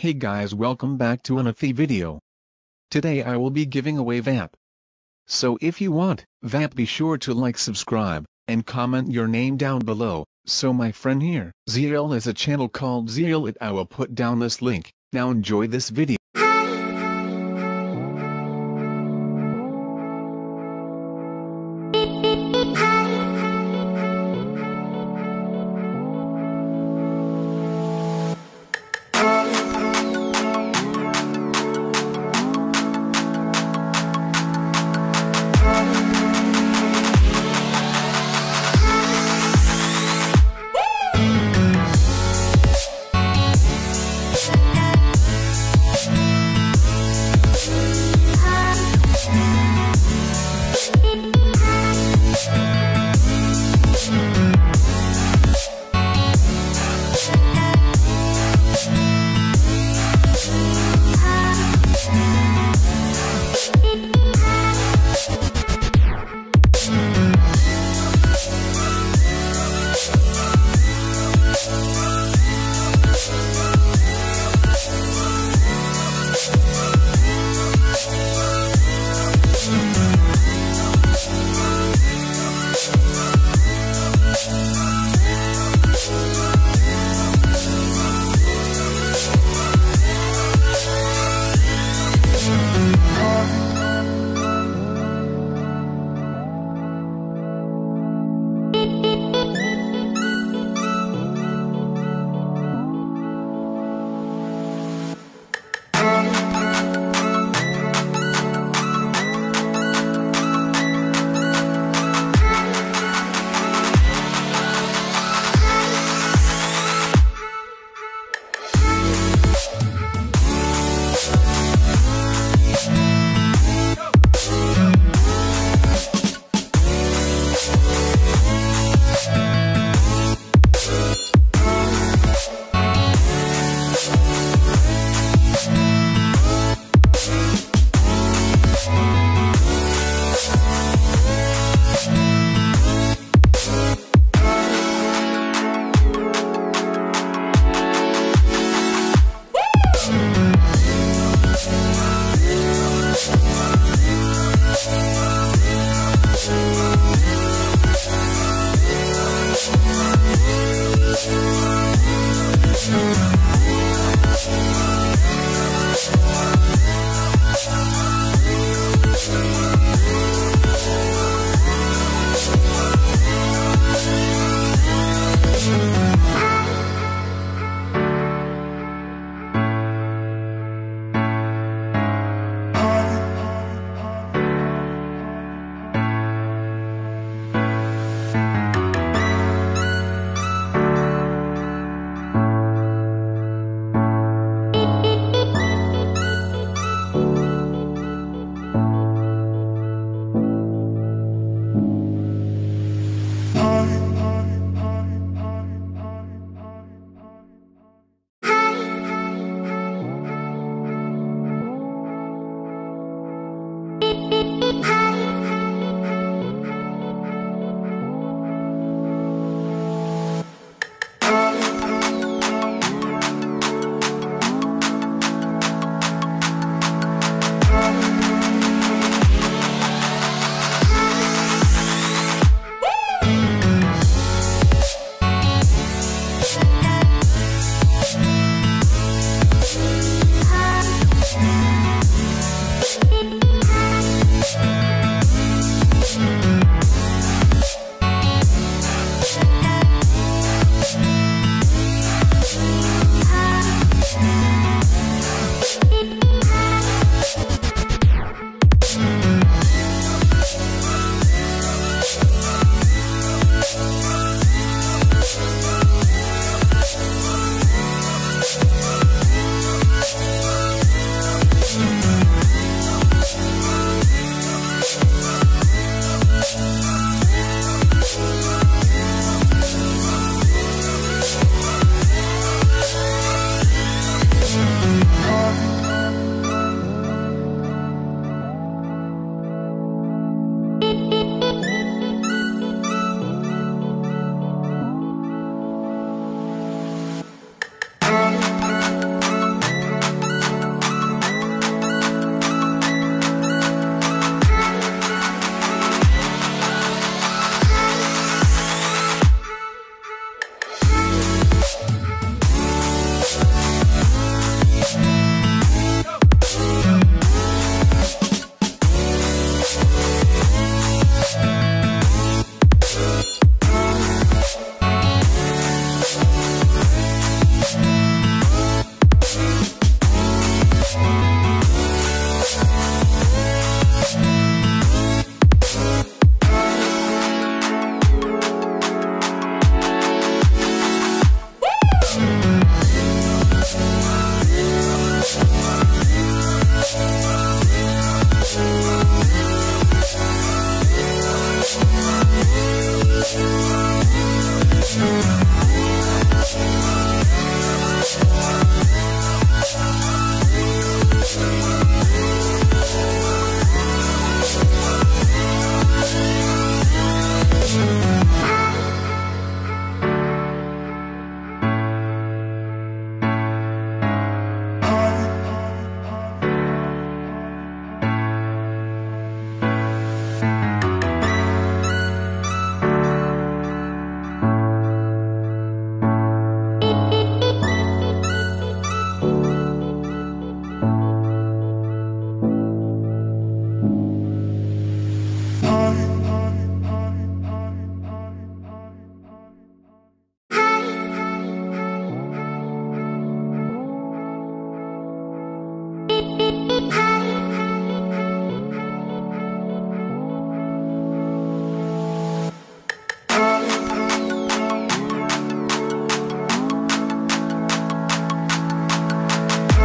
Hey guys welcome back to another video. Today I will be giving away vamp. So if you want vamp be sure to like subscribe, and comment your name down below. So my friend here, zeaial has a channel called zeaial it I will put down this link, now enjoy this video.